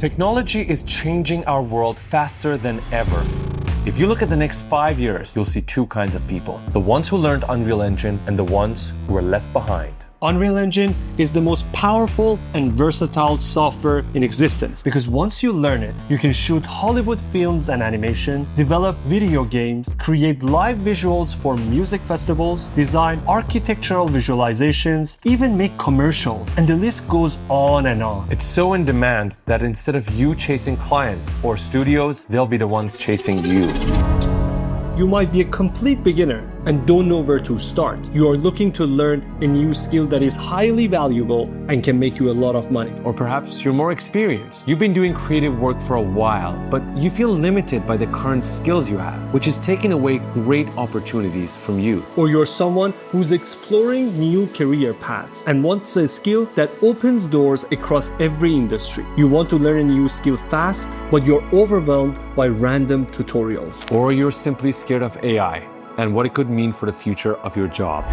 Technology is changing our world faster than ever. If you look at the next five years, you'll see two kinds of people the ones who learned Unreal Engine and the ones who were left behind. Unreal Engine is the most powerful and versatile software in existence because once you learn it, you can shoot Hollywood films and animation, develop video games, create live visuals for music festivals, design architectural visualizations, even make commercials, and the list goes on and on. It's so in demand that instead of you chasing clients or studios, they'll be the ones chasing you. You might be a complete beginner and don't know where to start. You are looking to learn a new skill that is highly valuable and can make you a lot of money. Or perhaps you're more experienced. You've been doing creative work for a while, but you feel limited by the current skills you have, which is taking away great opportunities from you. Or you're someone who's exploring new career paths and wants a skill that opens doors across every industry. You want to learn a new skill fast, but you're overwhelmed by random tutorials. Or you're simply scared of AI and what it could mean for the future of your job.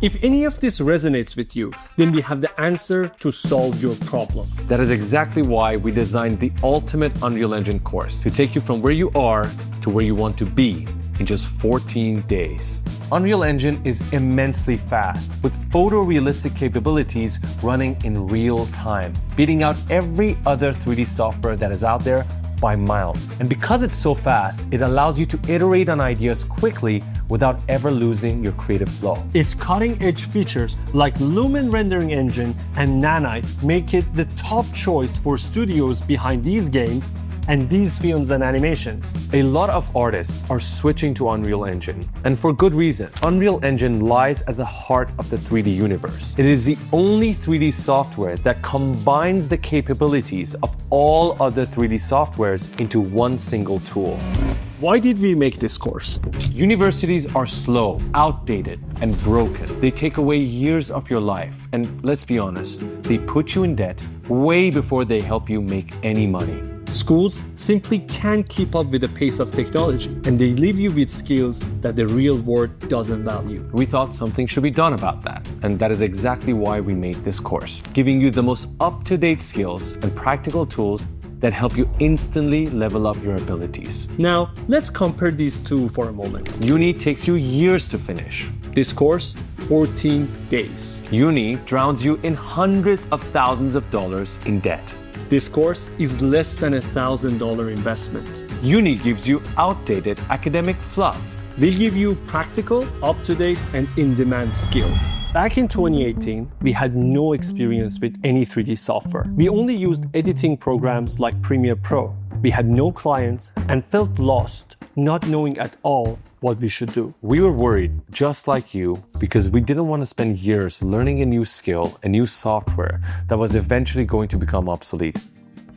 If any of this resonates with you, then we have the answer to solve your problem. That is exactly why we designed the ultimate Unreal Engine course to take you from where you are to where you want to be in just 14 days. Unreal Engine is immensely fast with photorealistic capabilities running in real time, beating out every other 3D software that is out there by miles. And because it's so fast, it allows you to iterate on ideas quickly without ever losing your creative flow. Its cutting edge features like Lumen Rendering Engine and Nanite make it the top choice for studios behind these games and these films and animations. A lot of artists are switching to Unreal Engine, and for good reason. Unreal Engine lies at the heart of the 3D universe. It is the only 3D software that combines the capabilities of all other 3D softwares into one single tool. Why did we make this course? Universities are slow, outdated, and broken. They take away years of your life, and let's be honest, they put you in debt way before they help you make any money. Schools simply can't keep up with the pace of technology, and they leave you with skills that the real world doesn't value. We thought something should be done about that, and that is exactly why we made this course, giving you the most up to date skills and practical tools that help you instantly level up your abilities. Now, let's compare these two for a moment. Uni takes you years to finish. This course, 14 days. Uni drowns you in hundreds of thousands of dollars in debt. This course is less than a $1,000 investment. Uni gives you outdated academic fluff. We'll give you practical, up to date, and in demand skill. Back in 2018, we had no experience with any 3D software. We only used editing programs like Premiere Pro. We had no clients and felt lost, not knowing at all what we should do. We were worried, just like you, because we didn't want to spend years learning a new skill, a new software that was eventually going to become obsolete.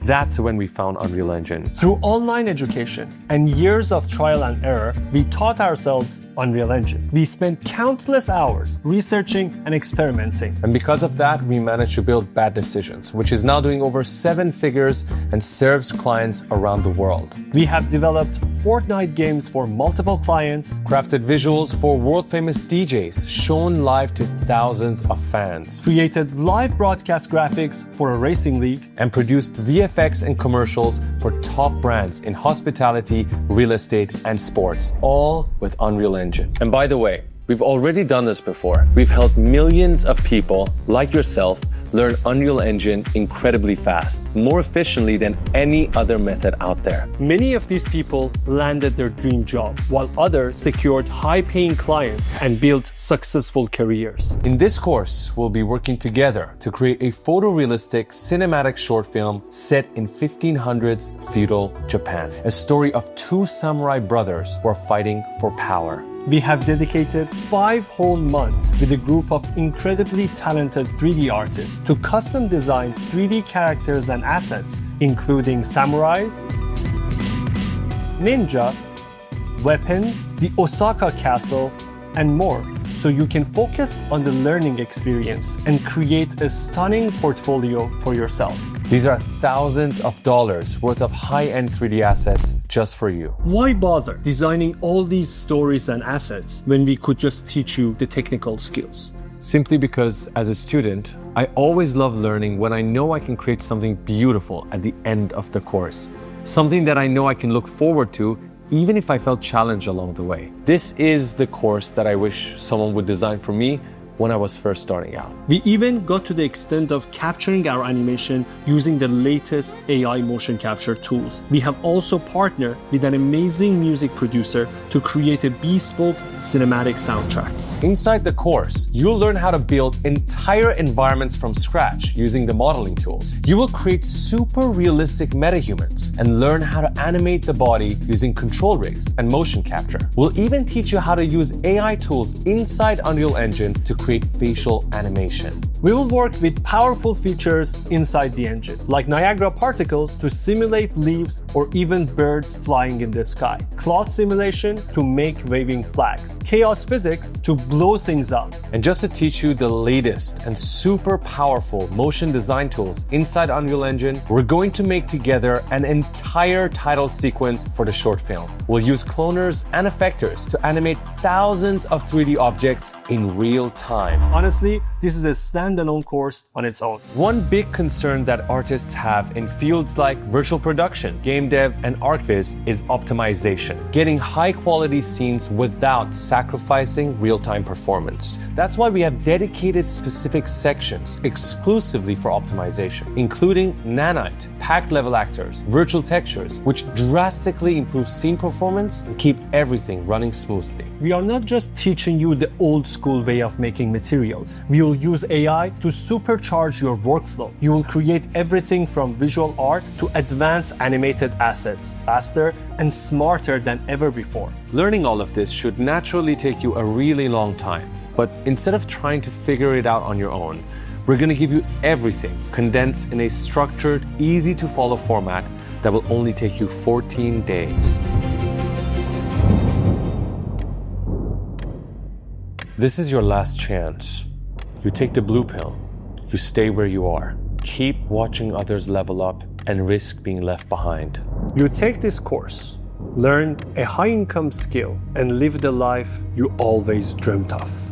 That's when we found Unreal Engine. Through online education and years of trial and error, we taught ourselves Unreal Engine. We spent countless hours researching and experimenting. And because of that, we managed to build Bad Decisions, which is now doing over seven figures and serves clients around the world. We have developed Fortnite games for multiple clients, crafted visuals for world famous DJs, shown live to thousands of fans, created live broadcast graphics for a racing league, and produced VFX and commercials for top brands in hospitality, real estate, and sports, all with Unreal Engine. And by the way, we've already done this before. We've helped millions of people like yourself learn Unreal Engine incredibly fast, more efficiently than any other method out there. Many of these people landed their dream job, while others secured high paying clients and built successful careers. In this course, we'll be working together to create a photorealistic cinematic short film set in 1500s feudal Japan, a story of two samurai brothers who are fighting for power. We have dedicated five whole months with a group of incredibly talented 3D artists to custom design 3D characters and assets, including samurais, ninja, weapons, the Osaka castle, and more. So you can focus on the learning experience and create a stunning portfolio for yourself. These are thousands of dollars worth of high end 3D assets just for you. Why bother designing all these stories and assets when we could just teach you the technical skills? simply because as a student, I always love learning when I know I can create something beautiful at the end of the course. Something that I know I can look forward to even if I felt challenged along the way. This is the course that I wish someone would design for me when I was first starting out. We even got to the extent of capturing our animation using the latest AI motion capture tools. We have also partnered with an amazing music producer to create a bespoke cinematic soundtrack. Inside the course, you'll learn how to build entire environments from scratch using the modeling tools. You will create super realistic metahumans and learn how to animate the body using control rigs and motion capture. We'll even teach you how to use AI tools inside Unreal Engine to create facial animation. We will work with powerful features inside the engine, like Niagara particles to simulate leaves or even birds flying in the sky, cloud simulation to make waving flags, chaos physics to blow things up. And just to teach you the latest and super powerful motion design tools inside Unreal Engine, we're going to make together an entire title sequence for the short film. We'll use cloners and effectors to animate thousands of 3D objects in real time. Honestly, this is a standalone course on its own. One big concern that artists have in fields like virtual production, game dev, and ArchViz is optimization. Getting high quality scenes without sacrificing real time performance. That's why we have dedicated specific sections exclusively for optimization, including Nanite, packed level actors, virtual textures, which drastically improve scene performance and keep everything running smoothly. We are not just teaching you the old school way of making materials. We will use AI to supercharge your workflow. You will create everything from visual art to advanced animated assets faster and smarter than ever before. Learning all of this should naturally take you a really long time. But instead of trying to figure it out on your own, we're going to give you everything condensed in a structured, easy to follow format that will only take you 14 days. This is your last chance. You take the blue pill. You stay where you are. Keep watching others level up and risk being left behind. You take this course, learn a high income skill, and live the life you always dreamt of.